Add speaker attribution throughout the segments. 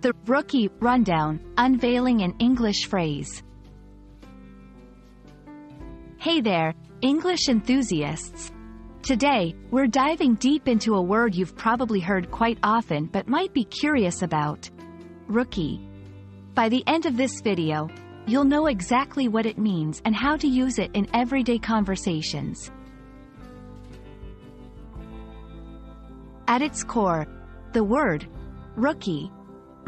Speaker 1: The Rookie Rundown, unveiling an English phrase. Hey there, English enthusiasts. Today, we're diving deep into a word you've probably heard quite often but might be curious about. Rookie. By the end of this video, you'll know exactly what it means and how to use it in everyday conversations. At its core, the word, rookie,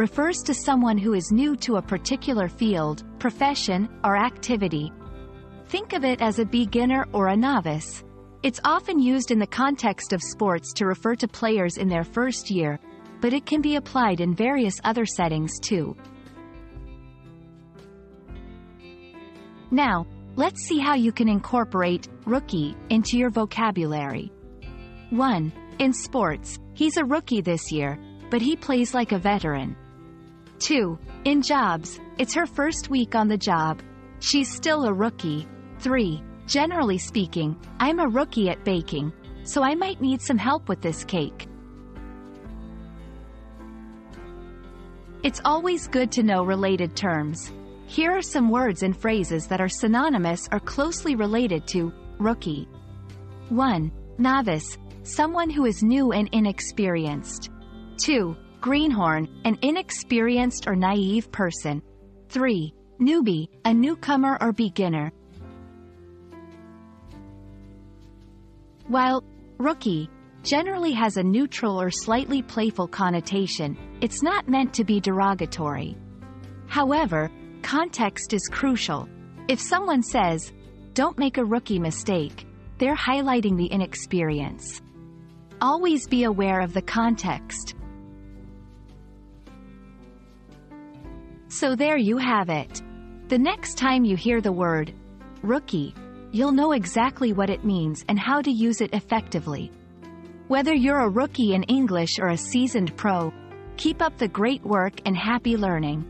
Speaker 1: refers to someone who is new to a particular field, profession, or activity. Think of it as a beginner or a novice. It's often used in the context of sports to refer to players in their first year, but it can be applied in various other settings too. Now, let's see how you can incorporate rookie into your vocabulary. 1. In sports, he's a rookie this year, but he plays like a veteran. 2. In jobs, it's her first week on the job. She's still a rookie. 3. Generally speaking, I'm a rookie at baking, so I might need some help with this cake. It's always good to know related terms. Here are some words and phrases that are synonymous or closely related to rookie. 1. Novice, someone who is new and inexperienced. 2. Greenhorn, an inexperienced or naive person. 3. Newbie, a newcomer or beginner. While rookie generally has a neutral or slightly playful connotation, it's not meant to be derogatory. However, context is crucial. If someone says, don't make a rookie mistake, they're highlighting the inexperience. Always be aware of the context. So there you have it. The next time you hear the word rookie, you'll know exactly what it means and how to use it effectively. Whether you're a rookie in English or a seasoned pro, keep up the great work and happy learning.